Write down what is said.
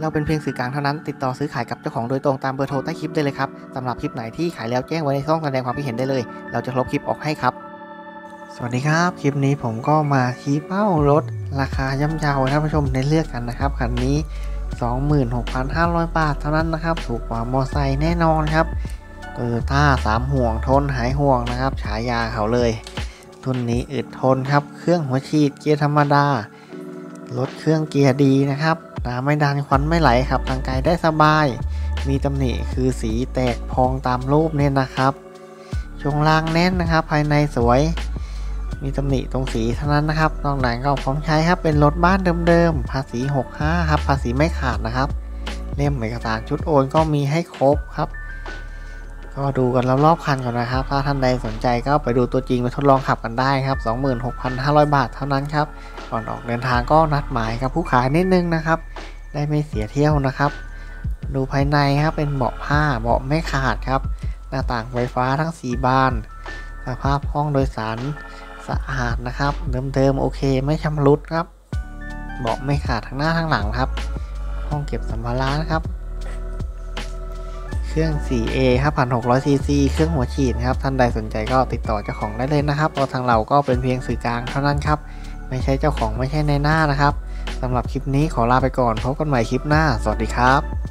เราเป็นเพียงสื่อกลางเท่านั้น ติดต่อซื้อขายกับเจ้าของโดยตรงตามเบอร์โทรใต้คลิปได้เลยครับสำหรับคลิปไหนที่ขายแล้วแจ้งไว้ในช่องแสดงความคิดเห็นได้เลย เราจะลบคลิปออกให้ครับ สวัสดีครับ คลิปนี้ผมก็มาชี้เป้ารถราคาย่ำเยาท่านผู้ชมได้เลือกกันนะครับคันนี้ 26,500 บาทเท่านั้นนะครับ ถูกกว่ามอไซค์แน่นอนครับโตโยต้าสามห่วงทนหายห่วงนะครับฉายาเขาเลยทุนนี้อึดทนครับ เครื่องหัวฉีดเกียร์ธรรมดารถเครื่องเกียร์ดีนะครับ น้ำไม่ดันควันไม่ไหลครับทางไกลได้สบาย มีตำหนิคือสีแตกพองตามรูปเนี่ยนะครับช่วงล่างแน่นนะครับ ภายในสวย มีตำหนิตรงสีเท่านั้นนะครับนอกนั้นก็พร้อมใช้ครับเป็นรถบ้านเดิมๆภาษี 65 ครับภาษีไม่ขาดนะครับ เล่มเอกสารชุดโอนก็มีให้ครบครับ ก็ดูกันรอบๆคันก่อนนะครับ ถ้าท่านใดสนใจก็ไปดูตัวจริงไปทดลองขับกันได้ครับ 26,500 บาทเท่านั้นครับก่อนออกเดินทางก็นัดหมายกับผู้ขายนิดนึงนะครับ ได้ไม่เสียเที่ยวนะครับ ดูภายในครับเป็นเบาะผ้าเบาะไม่ขาดครับ หน้าต่างไฟฟ้าทั้ง 4 บานสภาพห้องโดยสารสะอาดนะครับเดิมๆโอเคไม่ชำรุดครับเบาะไม่ขาดทั้งหน้าทั้งหลังครับ ห้องเก็บสัมภาระนะครับ เครื่อง 4A ครับ1,600 cc เครื่องหัวฉีดครับ ท่านใดสนใจก็ติดต่อเจ้าของได้เลยนะครับเพราะทางเราก็เป็นเพียงสื่อกลางเท่านั้นครับ ไม่ใช่เจ้าของไม่ใช่ในหน้านะครับสำหรับคลิปนี้ขอลาไปก่อนพบกันใหม่คลิปหน้า สวัสดีครับ